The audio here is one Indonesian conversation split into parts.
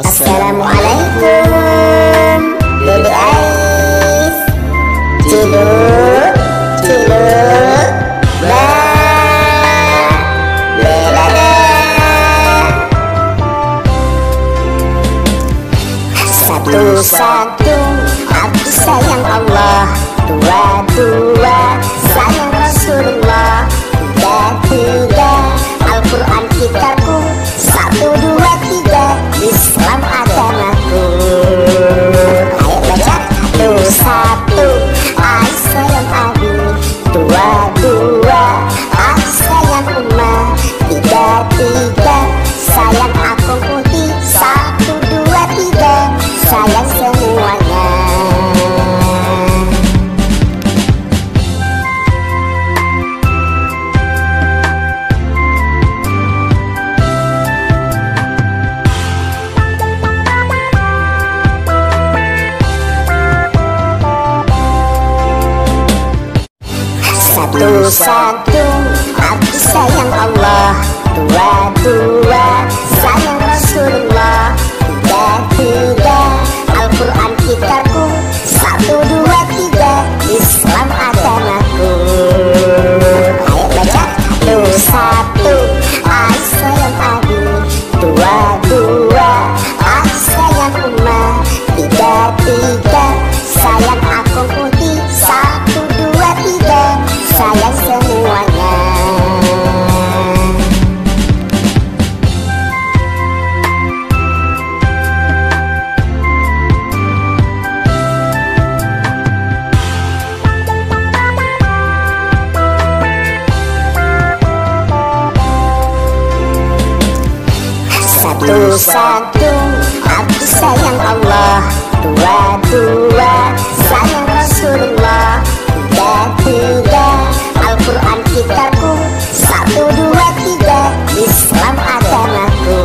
Assalamualaikum. Dede Ais. Cilu, Cilu, Ba Lelada Satu-satu Aku sayang Allah. Dua-dua satu satu aku sayang Allah. Dua dua Satu-satu Aku sayang Allah. Dua-dua Sayang Rasulullah. Tiga-tiga Al-Quran kitabku. Satu, dua, tiga Islam agamaku.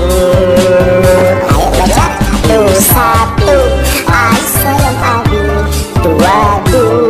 Ayo baca. Satu-satu Aku sayang Abi. Dua-dua